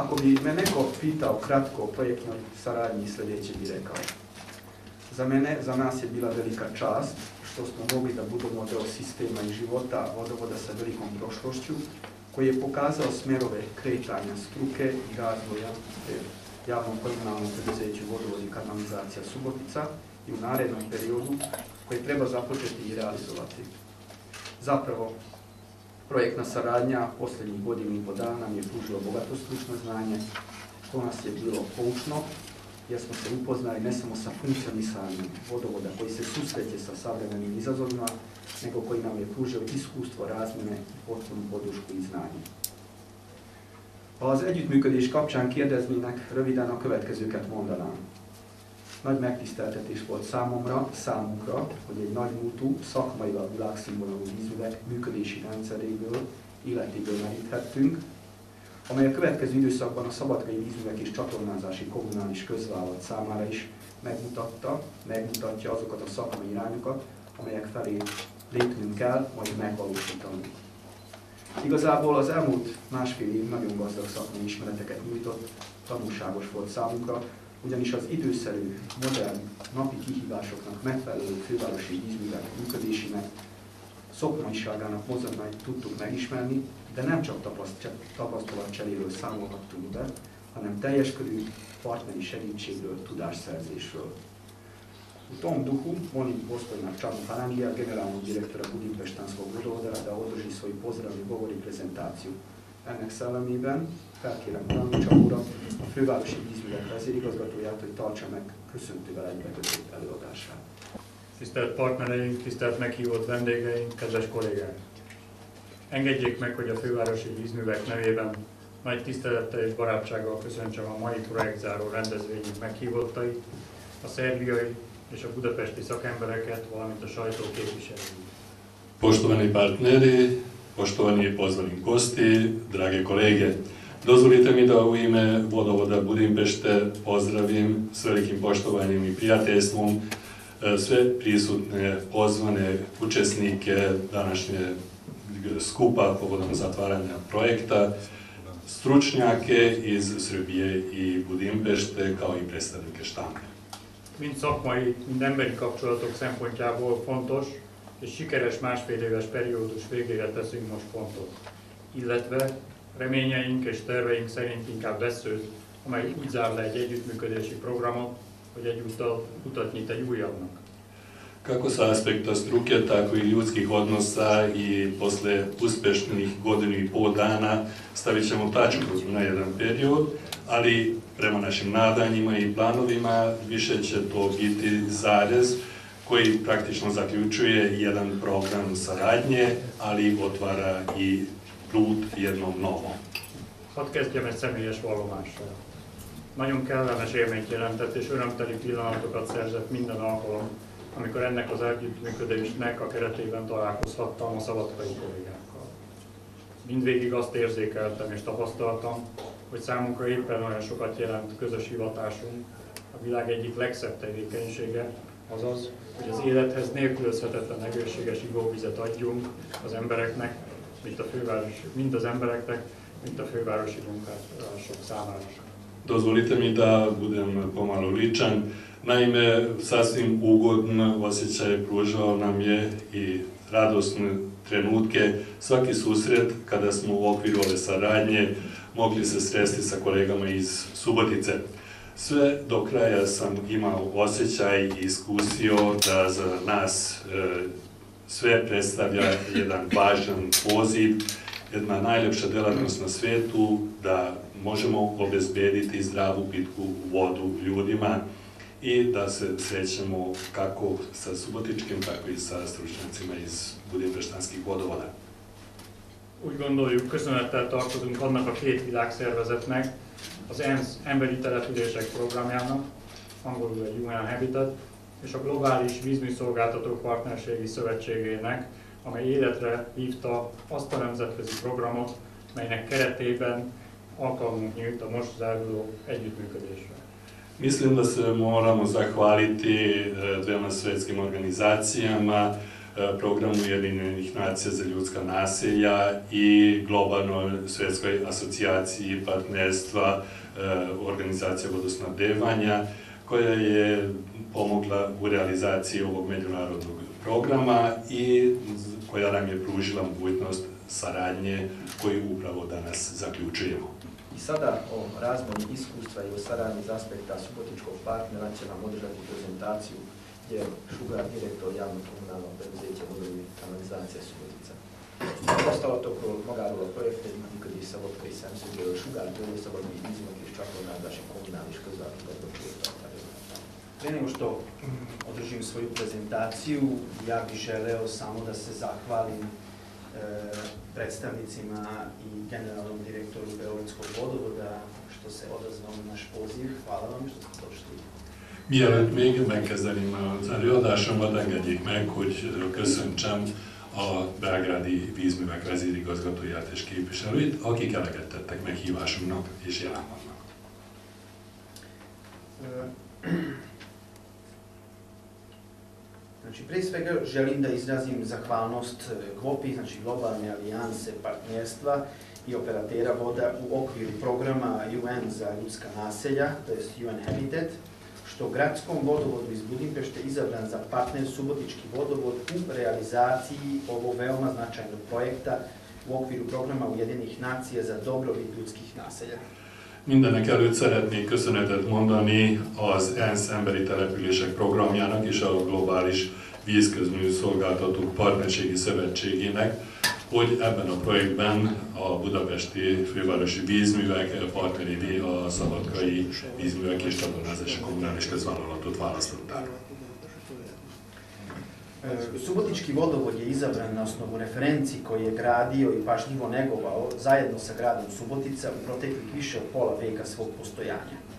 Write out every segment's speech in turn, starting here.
Ako bi me neko pitao kratko o projektnoj saradnji, sljedeće bi rekao. Za mene, za nas je bila velika čast što smo mogli da budemo deo sistema i života vodovoda sa velikom prošlošću, koji je pokazao smerove kretanja struke i razvoja javnom komunalnom preduzeću vodovod i kanalizacija Subotica i u narednom periodu koji treba započeti i realizovati. Zapravo, projektna saradnja posljednjih godina i po dana nam je pružila bogato stručno znanje, to nas je bilo poučno, jer smo se upoznali ne samo sa funkcionisanjem vodovoda koji se susreće sa savremenim izazovima, nego koji nam je pružio iskustvo razmene potpunu podušku i znanje. Az együttműködés kapcsán kérdeznének röviden a következőket mondanám. Nagy megtiszteltetés volt számomra, számunkra, hogy egy nagy múltú, szakmailag világszínvonalú vízművek működési rendszeréből, életéből meríthettünk, amely a következő időszakban a szabadkai vízművek és csatornázási kommunális közvállalat számára is megmutatta, megmutatja azokat a szakmai irányokat, amelyek felé lépnünk kell, majd megvalósítanunk. Igazából az elmúlt másfél év nagyon gazdag szakmai ismereteket nyújtott, tanulságos volt számunkra, ugyanis az időszerű, modern, napi kihívásoknak megfelelő fővárosi vízművek működésének szakmaiságának mozgalmait tudtuk megismerni, de nem csak tapasztalatcseréről számolhattunk be, hanem teljes körű partneri segítségről, tudásszerzésről. Tom duhu molim gospodina Čabu Harangija, generalnog direktora Budimpeštanskog vodovoda, da održi svoj pozdravni govor i prezentaciju. Ennek szellemében felkérem Harangyi Csabura, a fővárosi vízművek vezérigazgatóját, hogy tartsa meg köszöntővel egybekötött előadását. Tisztelt partnereink, tisztelt meghívott vendégeink, kedves kollégák! Engedjék meg, hogy a fővárosi vízművek nevében nagy tisztelettel és barátsággal köszöntsem a mai projektzáró rendezvényünk meghívottait, a szerbiai és a budapesti szakembereket, valamint a sajtó képviselőit. Poštovani partneri, poštovani pozvani gosti, drage kolege, dozvolite mi da u ime Vodovoda Budimpešte pozdravim s velikim poštovanjem i prijateljstvom e, sve prisutne pozvane učesnike današnje skupa povodom zatvaranja projekta, stručnjake iz Srbije i Budimpešte kao i predstavnike štampe. Mind szakmai, mind emberi kapcsolatok szempontjából fontos, és sikeres másfél éves periódus végére teszünk most pontot. Illetve reményeink és terveink szerint inkább veszőt, amely úgy zár le egy együttműködési programot, hogy egyúttal utat nyit egy újabbnak. kako sa aspekta struke, tako i ljudskih odnosa i posle uspešnih godinu i pol dana stavit ćemo tačku na jedan period, ali prema našim nadanjima i planovima više će to biti zarez koji praktično zaključuje jedan program saradnje, ali otvara i put jednom novom. Hadd kezdjem egy személyes vallomással. Nagyon kellemes élményt jelentett és örömteli pillanatokat szerzett minden alkalom, amikor ennek az együttműködésnek a keretében találkozhattam a szabadkai kollégákkal. Mindvégig azt érzékeltem és tapasztaltam, hogy számunkra éppen olyan sokat jelent közös hivatásunk, a világ egyik legszebb tevékenysége, azaz, hogy az élethez nélkülözhetetlen egészséges ivóvizet adjunk az embereknek, mint a főváros, mind az embereknek, mint a fővárosi munkások számára. Dozvolite mi da budem pomalo ličan. Naime, sasvim ugodan osjećaj pružao nam je i radosne trenutke, svaki susret kada smo u okviru ove saradnje mogli se sresti sa kolegama iz Subotice. Sve do kraja sam imao osjećaj i iskusio da za nas e, sve predstavlja jedan važan poziv, jedna najljepša delatnost na svetu, da možemo obezbediti zdravu pitku vodu ljudima i da se srećemo kako sa subotičkim, tako i sa stručnjacima iz budimpeštanskih vodovoda. Úgy gondoljuk, köszönettel tartozunk annak a két világszervezetnek, az ENSZ emberi települések programjának, angolul egy UN Habitat, és a Globális Vízműszolgáltatók Partnerségi Szövetségének, amely életre hívta azt a nemzetközi programot, melynek keretében alkalmunk nyílt a most záruló együttműködésre. Mislim da se moramo zahvaliti e, dvema svetskim organizacijama, programu Ujedinjenih nacija za ljudska naselja i globalnoj svjetskoj asocijaciji partnerstva organizacija vodosnabdevanja koja je pomogla u realizaciji ovog međunarodnog programa i koja nam je pružila mogućnost saradnje koju upravo danas zaključujemo. I sada o razmoni iskustva i o saradnji iz aspekta subotičkog partnera će nam održati prezentaciju je Šuga direktor javnog komunalnog preduzeća vodovi kanalizacija Subotica. Ostalo to ko mogarova projekta, nikad je od koji sam sudjelo Šuga, bilo se od njih izmakih čak ona daše komunalni škozak, dobro projekta. Pre nego što održim svoju prezentaciju, ja bih želeo samo da se zahvalim e, predstavnicima i generalnom direktoru Beovinskog vodovoda što se odazvao na naš poziv. Hvala vam što ste došli Mielőtt még megkezdeném az előadásomat, engedjék meg, hogy köszöntsem a belgrádi vízművek vezérigazgatóját és képviselőit, akik eleget tettek meghívásunknak és jelen vannak. Znači, pre svega želim da izrazim zahvalnost GOPI, znači Globalne alijanse partnerstva i operatera voda u okviru programa UN za ljudska naselja, to je UN Habitat, što gradskom vodovodu iz Budimpešte izabran za partner Subotički vodovod u realizaciji ovog veoma značajnog projekta u okviru programa Ujedinih nacija za dobrobit ljudskih naselja. Mindenek előtt szeretnék köszönetet mondani az ENSZ emberi települések programjának és a globális vízközmű szolgáltatók partnerségi szövetségének, hogy ebben a projektben a budapesti fővárosi vízművek partnerévé a szabadkai vízművek és csatornázási kommunális közvállalatot választották. Subotički vodovod je izabran na osnovu referenci koji je gradio i pažljivo negovao zajedno sa gradom Subotica u proteklih više od pola veka svog postojanja.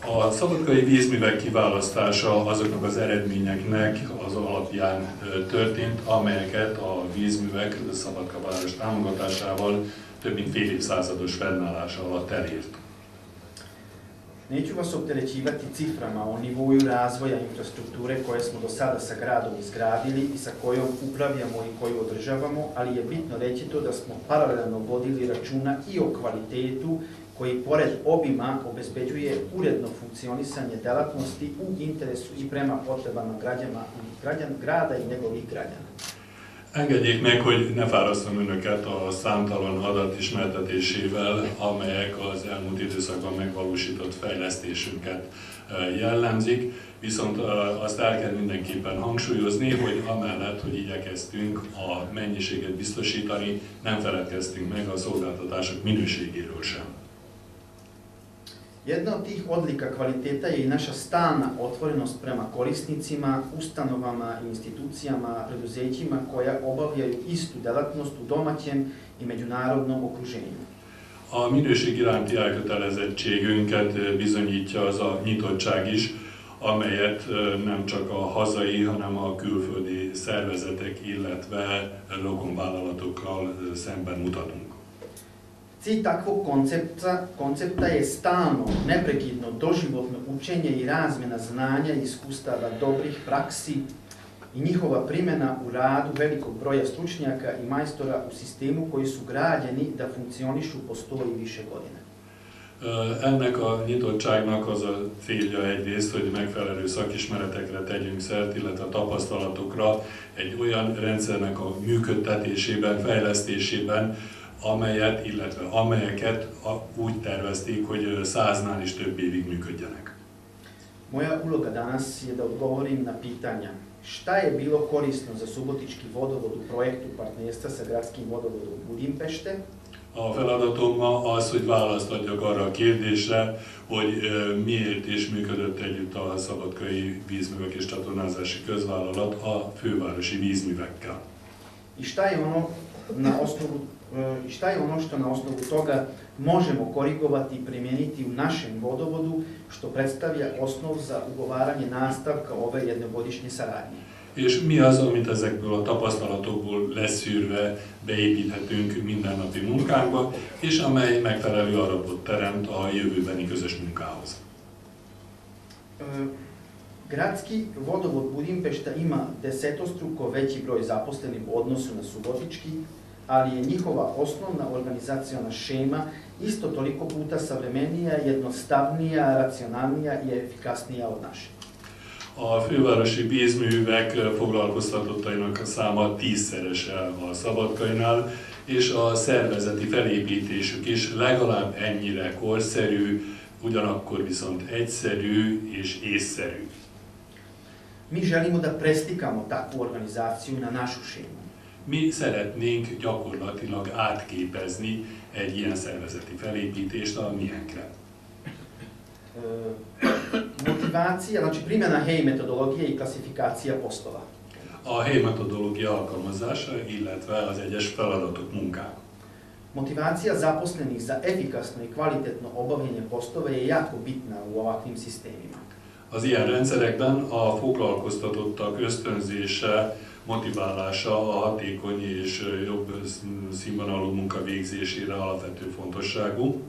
A szabadkai vízművek kiválasztása azoknak az eredményeknek az alapján történt, amelyeket a vízművek Szabadka város támogatásával több mint fél évszázados fennállása alatt elért. Neću vas opterećivati ciframa o nivoju razvoja infrastrukture koje smo do sada sa gradom izgradili i sa kojom upravljamo i koju održavamo, ali je bitno reći to da smo paralelno vodili računa i o kvalitetu koji pored obima obezbeđuje uredno funkcionisanje delatnosti u interesu i prema potrebama građana, građan, grada i njegovih građana. Engedjék meg, hogy ne fárasztom önöket a számtalan adat ismertetésével, amelyek az elmúlt időszakban megvalósított fejlesztésünket eh, jellemzik, viszont eh, azt el kell mindenképpen hangsúlyozni, hogy amellett, hogy igyekeztünk a mennyiséget biztosítani, nem feledkeztünk meg a szolgáltatások minőségéről sem. Jedna od tih odlika kvaliteta je i naša stalna otvorenost prema korisnicima, ustanovama i institucijama, preduzećima koja obavljaju istu delatnost u domaćem i međunarodnom okruženju. A minőség iránti elkötelezettségünket bizonyítja az a nyitottság is, amelyet nem csak a hazai, hanem a külföldi szervezetek, illetve rokonvállalatokkal szemben mutatunk. Cilj takvog koncepta, koncepta je stalno, neprekidno, doživotno učenje i razmjena znanja i iskustava dobrih praksi i njihova primjena u radu velikog broja stručnjaka i majstora u sistemu koji su građeni da funkcionišu po sto i više godine. Ennek a nyitottságnak az a célja egyrészt, hogy megfelelő szakismeretekre tegyünk szert, illetve a tapasztalatokra egy olyan rendszernek a működtetésében, fejlesztésében, amelyet, illetve amelyeket úgy tervezték, hogy száznál is több évig működjenek. Moja uloga danas je da odgovorim na pitanja šta je bilo korisno za Subotički vodovod u projektu partnerstva sa gradskim vodovodom Budimpešte, a feladatom ma az, hogy választ adjak arra a kérdésre, hogy miért is működött együtt a Szabadkai Vízművek és Csatornázási Közvállalat a fővárosi vízművekkel. Je ono na osnovu i šta je ono što na osnovu toga možemo korigovati i primijeniti u našem vodovodu, što predstavlja osnov za ugovaranje nastavka ove jednogodišnje saradnje. És mi az, amit ezekből a tapasztalatokból leszűrve beépíthetünk mindennapi munkánkba, és amely megfelelő alapot teremt a jövőbeni közös munkához? Gradski vodovod Budimpešta ima desetostruko veći broj zaposlenih u odnosu na Subotički, ali je njihova osnovna organizaciona šema isto toliko puta savremenija, jednostavnija, racionalnija i efikasnija od naše. A fővárosi vízművek foglalkoztatottainak a száma tízszerese a Szabadkainál, és a szervezeti felépítésük is legalább ennyire korszerű, ugyanakkor viszont egyszerű és észszerű. Mi želimo da preslikamo takvu organizaciju na našu šemu. Mi szeretnénk gyakorlatilag átképezni egy ilyen szervezeti felépítést a miénkre. Motivacija, znači primjena HEI metodologije i klasifikacija poslova. A HEI metodológia alkalmazása, illetve az egyes feladatok munkák. Motivacija zaposlenih za efikasno i kvalitetno obavljanje poslova je jako bitna u ovakvim sistemima. Az ilyen rendszerekben a foglalkoztatottak ösztönzése, motiválása a hatékony és jobb színvonalú munka végzésére alapvető fontosságú.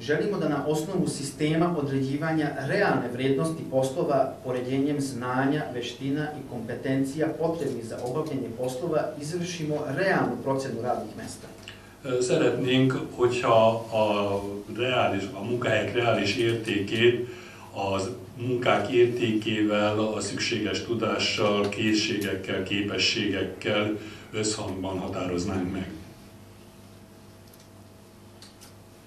Želimo da na osnovu sistema određivanja realne vrednosti poslova poređenjem znanja, veština i kompetencija potrebnih za obavljanje poslova izvršimo realnu procenu radnih mesta. Szeretnénk, hogyha a, reális, a munkahelyek reális értékét az munkák értékével, a szükséges tudással, készségekkel, képességekkel összhangban határoznánk meg.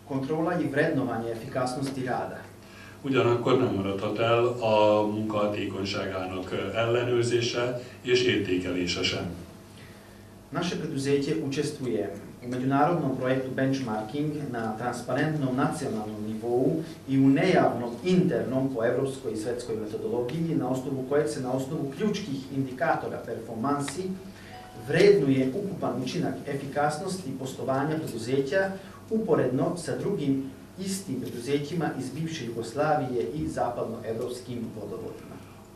Kontrola i vrednovanje efikasnosti rada. Ugyanakkor nem maradhat el a munkahatékonyságának ellenőrzése és értékelése sem. Naše preduzeće učestvuje međunarodnom projektu benchmarking na transparentnom nacionalnom nivou i u nejavnom internom po evropskoj i svetskoj metodologiji na osnovu kojeg se na osnovu ključkih indikatora performansi vrednuje ukupan učinak efikasnosti poslovanja preduzeća uporedno sa drugim istim preduzećima iz bivše Jugoslavije i zapadnoevropskim vodovodima.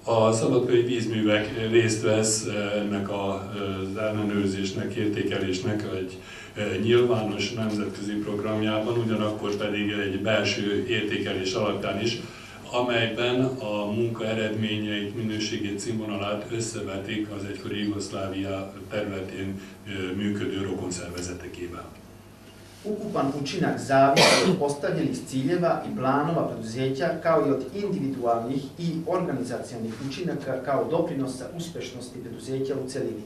A szabadkai vízművek részt vesz ennek az ellenőrzésnek, értékelésnek egy nyilvános nemzetközi programjában, ugyanakkor pedig egy belső értékelés alapján is, amelyben a munka eredményeit, minőségét, színvonalát összevetik az egykori Jugoszlávia területén működő rokonszervezetekével. Ukupan učinak zavisi od postavljenih ciljeva i planova preduzeća kao i od individualnih i organizacijalnih učinaka kao doprinosa uspešnosti preduzeća u celini.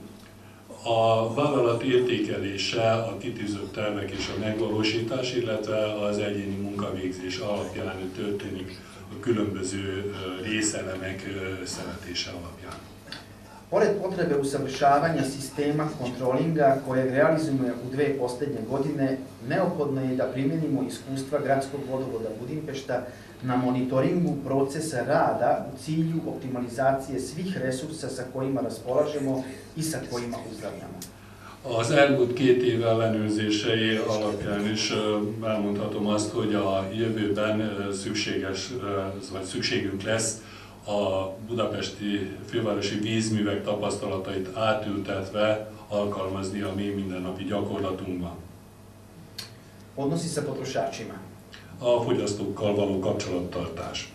A vállalat értékelése, a kitűzött tervek és a megvalósítás, illetve az egyéni munkavégzés alapján történik a különböző részelemek összevetése alapján. Potrebe usavršavanja sistema kontrolinga koje realizujemo u dve poslednje godine, neophodno je da primjenimo iskustva Gradskog vodovoda Budimpešta na monitoringu procesa rada u cilju optimalizacije svih resursa sa kojima raspolažemo i sa kojima upravljamo. Az elmúlt két év ellenőrzései alapján is elmondhatom azt, hogy a jövőben szükséges, vagy szükségünk lesz a budapesti fővárosi vízművek tapasztalatait átültetve alkalmazni a mi mindennapi gyakorlatunkban. Odnosi sa potrošačima. A fogyasztókkal való kapcsolattartás.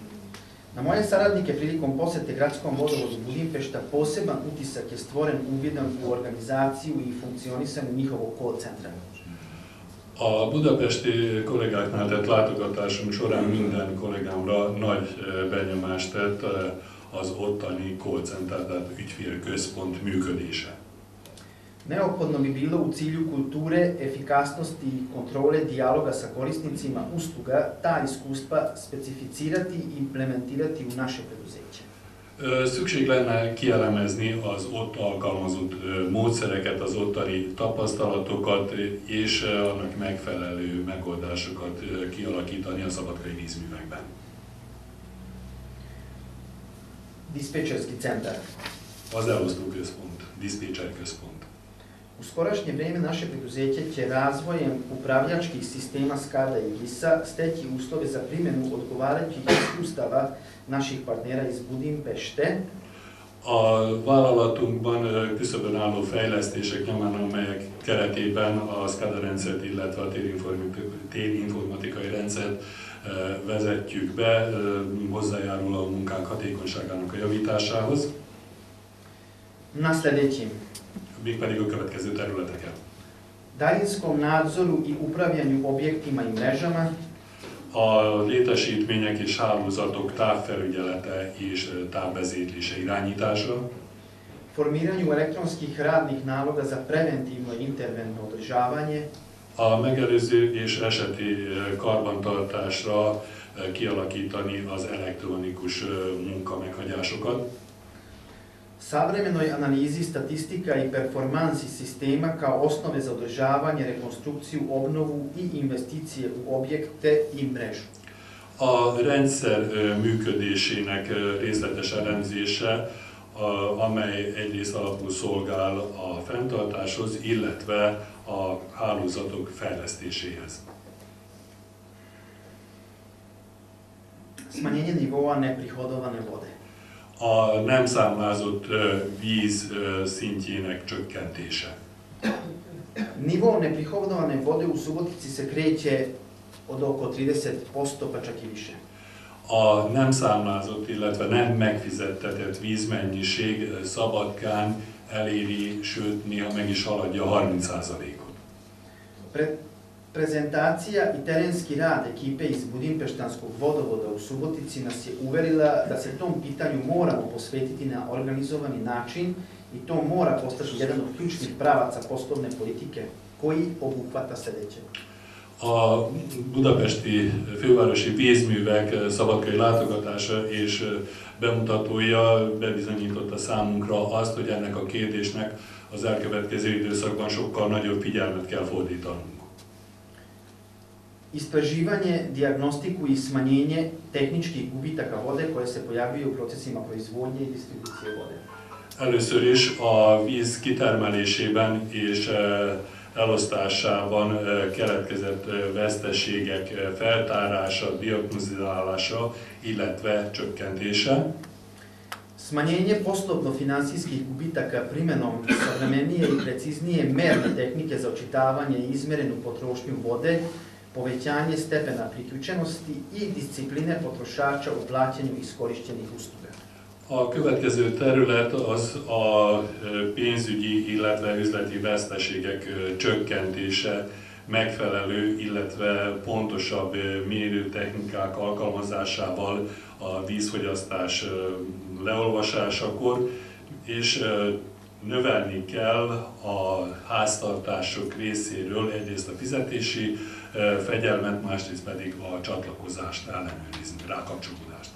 Na moje saradnike prilikom posete gradskom vodovodu Budimpešta poseban utisak je stvoren uvidan u organizaciju i funkcionisanju njihovog call centra. A budapesti kollégáknál tett látogatásunk során minden kollégámra nagy benyomást tett az ottani call center, tehát ügyfélközpont működése. Neophodno bi bilo u cilju kulture, efikasnosti i kontrole dijaloga sa korisnicima usluga ta iskustva specificirati i implementirati u naše preduzeće. Szükség lenne kielemezni az ott alkalmazott módszereket, az ottani tapasztalatokat, és annak megfelelő megoldásokat kialakítani a szabadkai vízművekben. Dispečerski centar. Az elosztó központ, dispečer központ. U skorašnje vreme naše preduzeće će razvojem upravljačkih sistema SCADA i GISA steći uslove za primjenu odgovarajućih iskustava naših partnera iz Budimpešte. A vállalatunkban küszöbön álló fejlesztések nyomán, amelyek keretében a SCADA rendszert, illetve a térinformatikai rendszert vezetjük be, hozzájárul a munkánk hatékonyságának a javításához, na sljedećim. Mégpedig a következő területeken. Daljinskom nadzoru i upravljanju objektima i mrežama, A létesítmények és hálózatok távfelügyelete és távvezérlése irányítása, formiranju elektronskih radnih naloga za preventivno i interventno održavanje, a megelőző és eseti karbantartásra kialakítani az elektronikus munkameghagyásokat, savremenoj analizi statistika i performansi sistema kao osnove za održavanje, rekonstrukciju, obnovu i investicije u objekte i mrežu. A rendszer ö, működésének ö, részletes elemzése, a- amely egyrészt alapul szolgál a fenntartáshoz, illetve a hálózatok fejlesztéséhez. Smanjenje nivoa neprihodovane vode. A nem számlázott víz szintjének csökkentése. Nivo neprihodovane vode u Subotici se kreće od oko 30%, pa čak i više. A nem számlázott, illetve nem megfizettetett vízmennyiség Szabadkán eléri, sőt néha meg is haladja a 30%-ot. Pre, prezentacija i terenski rad ekipe iz Budimpeštanskog vodovoda u Subotici nas je uverila da se tom pitanju moramo posvetiti na organizovani način i to mora postati jedan od ključnih pravaca poslovne politike koji obuhvata sledeće. A budapesti fővárosi vízművek szabadkai látogatása és bemutatója bebizonyította számunkra azt, hogy ennek a kérdésnek az elkövetkező időszakban sokkal nagyobb figyelmet kell fordítanunk. Istraživanje, diagnostiku i smanjenje tehničkih gubitaka vode koje se pojavljuju u procesima proizvodnje i distribucije vode. Először is a víz kitermelésében és elosztásában keletkezett veszteségek feltárása, diagnozizálása, illetve csökkentése. Smanjenje poslovno-finansijskih gubitaka primenom savremenije i preciznije merne tehnike za očitavanje i izmerenu potrošnju vode, povećanje stepena priključenosti i discipline potrošača u plaćanju iskorišćenih usluga. A következő terület az a ö, pénzügyi, illetve üzleti veszteségek ö, csökkentése, megfelelő, illetve pontosabb ö, mérőtechnikák alkalmazásával a vízfogyasztás leolvasásakor, és növelni kell a háztartások részéről egyrészt a fizetési fegyelmet, másrészt pedig a csatlakozást ellenőrizni, rákapcsolódást.